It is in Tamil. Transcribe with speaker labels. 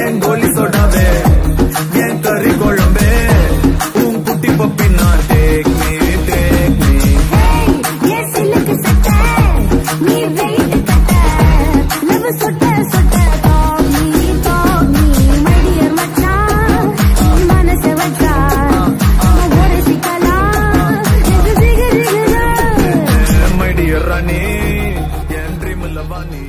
Speaker 1: என் கோலி சொடாவே என் கறி குழம்பே உன் குட்டி பப்பி நான் டேக் மீ டேக் மீ
Speaker 2: சொட்ட சொட்ட
Speaker 1: ரனே என் ட்ரீம் லவானே